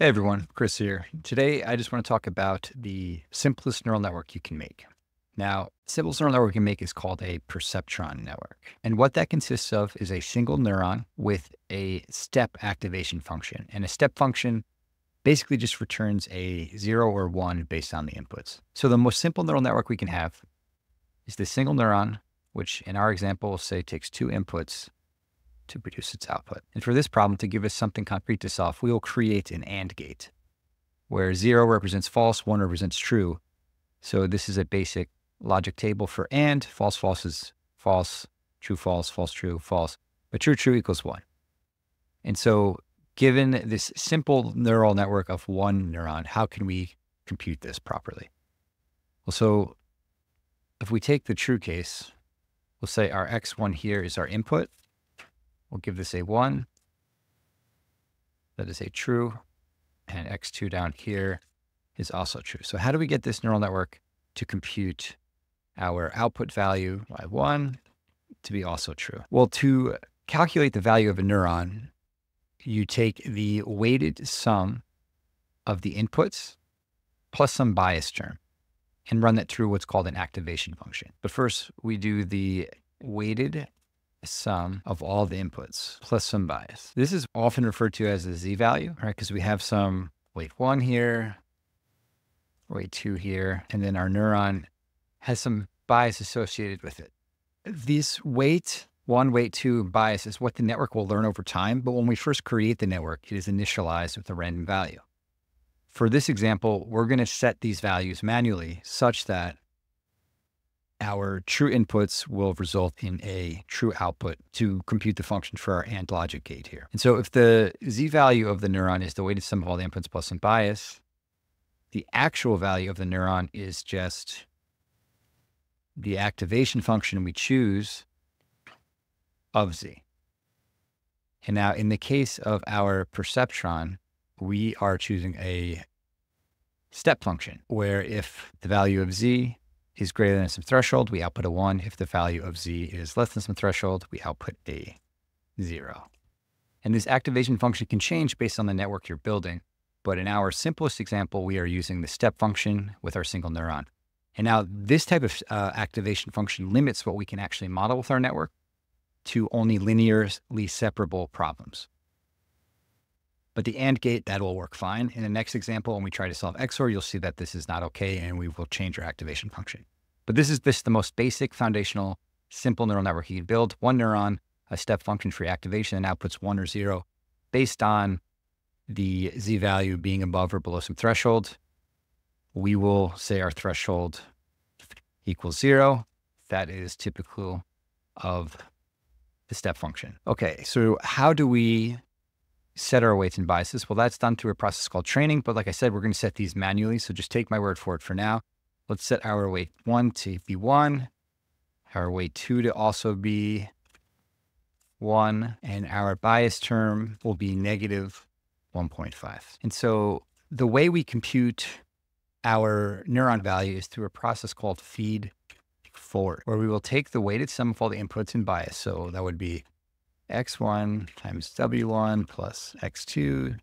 Hey everyone, Chris here. Today I just want to talk about the simplest neural network you can make. Now, simplest neural network you can make is called a perceptron network. And what that consists of is a single neuron with a step activation function. And a step function basically just returns a zero or one based on the inputs. So the most simple neural network we can have is the single neuron, which in our example, say takes two inputs to produce its output. And for this problem, to give us something concrete to solve, we will create an AND gate where zero represents false, one represents true. So this is a basic logic table for AND. False, false is false, true, false, false, true, false. But true, true equals one. And so given this simple neural network of one neuron, how can we compute this properly? Well, so if we take the true case, we'll say our x1 here is our input We'll give this a one. That is a true. And x2 down here is also true. So how do we get this neural network to compute our output value y1 to be also true? Well, to calculate the value of a neuron, you take the weighted sum of the inputs plus some bias term and run that through what's called an activation function. But first, we do the weighted sum of all the inputs plus some bias. This is often referred to as the z-value, right? Because we have some weight one here, weight two here, and then our neuron has some bias associated with it. This weight one, weight two bias is what the network will learn over time. But when we first create the network, it is initialized with a random value. For this example, we're going to set these values manually such that our true inputs will result in a true output to compute the function for our AND logic gate here. And so if the z value of the neuron is the weighted sum of all the inputs plus some bias, the actual value of the neuron is just the activation function we choose of z. And now in the case of our perceptron, we are choosing a step function where if the value of z is greater than some threshold, we output a one. If the value of z is less than some threshold, we output a zero. And this activation function can change based on the network you're building. But in our simplest example, we are using the step function with our single neuron. And now this type of uh, activation function limits what we can actually model with our network to only linearly separable problems. But the AND gate, that will work fine. In the next example, when we try to solve XOR, you'll see that this is not okay and we will change our activation function. But this is just the most basic foundational simple neural network you can build. One neuron, a step function for activation and outputs one or zero based on the Z value being above or below some threshold. We will say our threshold equals zero. That is typical of the step function. Okay, so how do we set our weights and biases? Well, that's done through a process called training. But like I said, we're going to set these manually. So just take my word for it for now. Let's set our weight one to be one, our weight two to also be one, and our bias term will be negative 1.5. And so the way we compute our neuron value is through a process called feed forward, where we will take the weighted sum of all the inputs and bias. So that would be x1 times w1 plus x2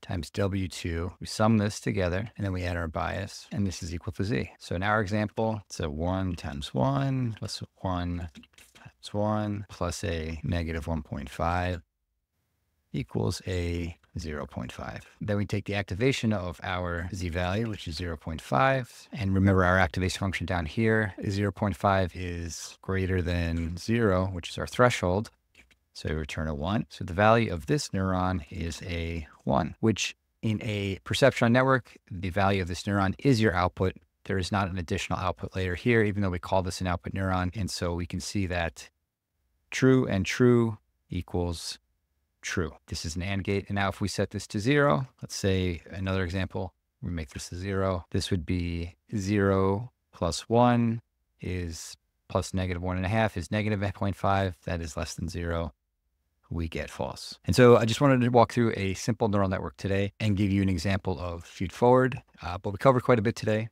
times w2. We sum this together and then we add our bias and this is equal to z. So in our example, it's a 1 times 1 plus 1 times 1 plus a negative 1.5 equals a 0.5. Then we take the activation of our z value, which is 0.5. And remember our activation function down here is 0.5 is greater than 0, which is our threshold. So return a one. So the value of this neuron is a one, which in a perceptron network, the value of this neuron is your output. There is not an additional output layer here, even though we call this an output neuron. And so we can see that true and true equals true. This is an AND gate. And now if we set this to zero, let's say another example, we make this a zero. This would be zero plus one is plus negative one and a half is negative 0.5. That is less than zero we get false. And so I just wanted to walk through a simple neural network today and give you an example of feed forward. Uh, but we covered quite a bit today.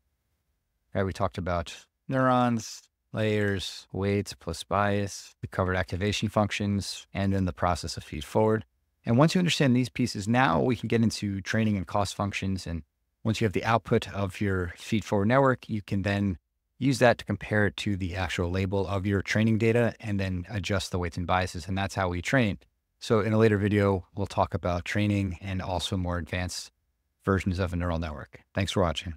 Right, we talked about neurons, layers, weights plus bias. We covered activation functions and then the process of feed forward. And once you understand these pieces, now we can get into training and cost functions. And once you have the output of your feed forward network, you can then use that to compare it to the actual label of your training data and then adjust the weights and biases. And that's how we train. So in a later video, we'll talk about training and also more advanced versions of a neural network. Thanks for watching.